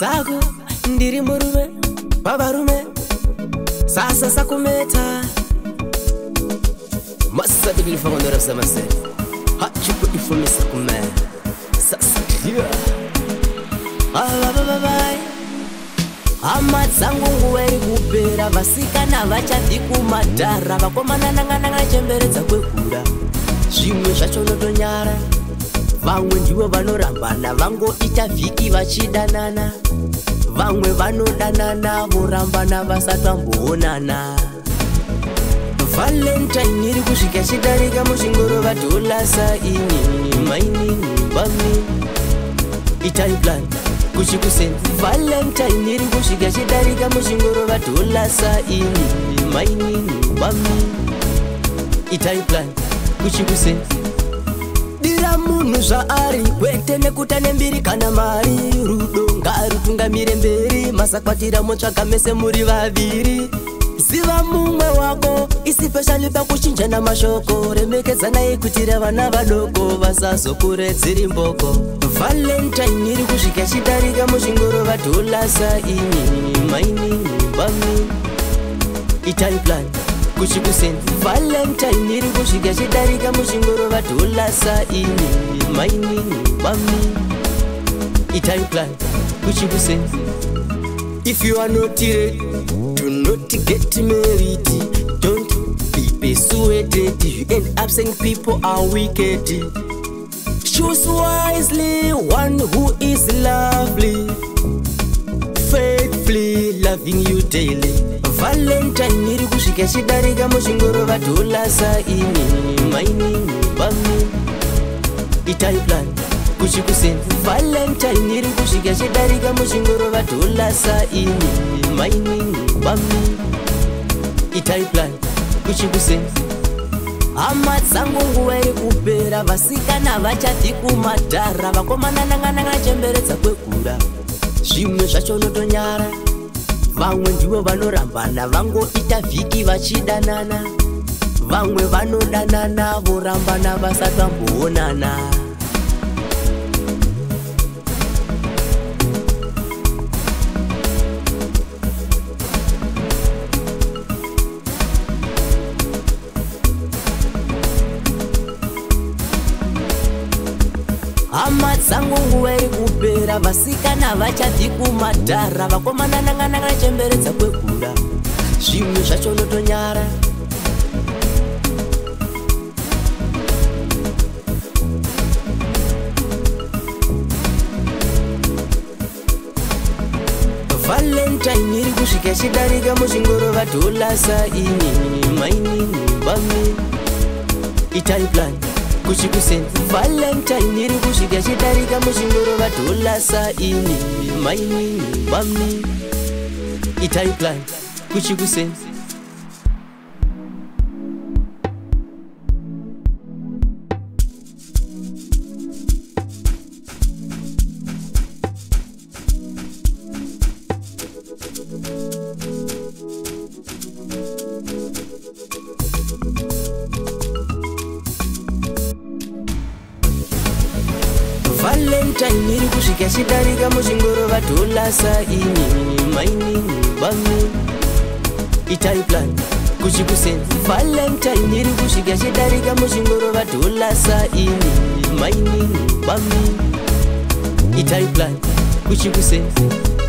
sako ndiri murume pavarume sasa sakumeta masaiifaonorasamase hachiku ifumisa kume sasa avavavavai hama dzangu nguva iri kupera vasikana vachabvi kumadhara vakomana nanga nanga chemberedza kwekura zvimwe zvacho notonyara vamwe ndivo vanorambana vangoita vhiki vachidanana vamwe vanodanana vorambana vasati vamboonana valentine iri kusvika chidarika muchingorova dholasa ini maini mbami itai plan kuchikusen valentine iri kusvika chidarika muchingorova dholasa ini maini mbami itai plan kuchikusenzi munhu zvaari kwete nekuta nembiri kana mari rudo ngarutungamire mberi masakwatira motsvaga mese muri vaviri ziva mumwe wako isi peshali pakuchinjana mashoko remekedzanai kutira vana vadoko vasazokure dziri mboko valentine iri kusvika chidarika muchingorova dholasa ini mainini bami itai plani kuchi kusenzi valentine iri kusvika chidarika muchingorova dholasa ini mainini mami itai plan kuchi kusenzi if you are not ready do not get married don't be persuaded and absent people are wicked choose wisely one who is lovely faithfully loving you daily valentine iri kusvika chidarika muzvingorova dholasa ini mainini bami itaiplan kuchikuseni valentine iri kusvika chidarika muzvingorova dholasa ini mainini bami itaiplan kuchikuseni hama dzangu nguva iri kupera vasikana vachati kumadhara vakomana nanga nanga chemberedza kwekura zvimwe zvacho unotonyara vamwe ndivo vanorambana vangoita vhiki vachidanana vamwe vanodanana vorambana vasatamboonana vano hama dzangu nguva yekupera vasikana vachabvi kumadhara vakomana nanganangana chemberedza kwegura zvimwe zvacho ndotonyara valentine iri kusvika ichidarika muchingorova dholasa ini mainini vame itaiplani kuchikusen valentine iri kusvika chidarika muchingorova tolasa ini mainini mamni itaiplan kuchikusen taimi iri kusvika chidarika muchingorova tonasa ini maini bami itari plan kuchikuseni valentine iri kusvika chidarika muchingorova tonasa ini maini bami itari plan kuchikuseni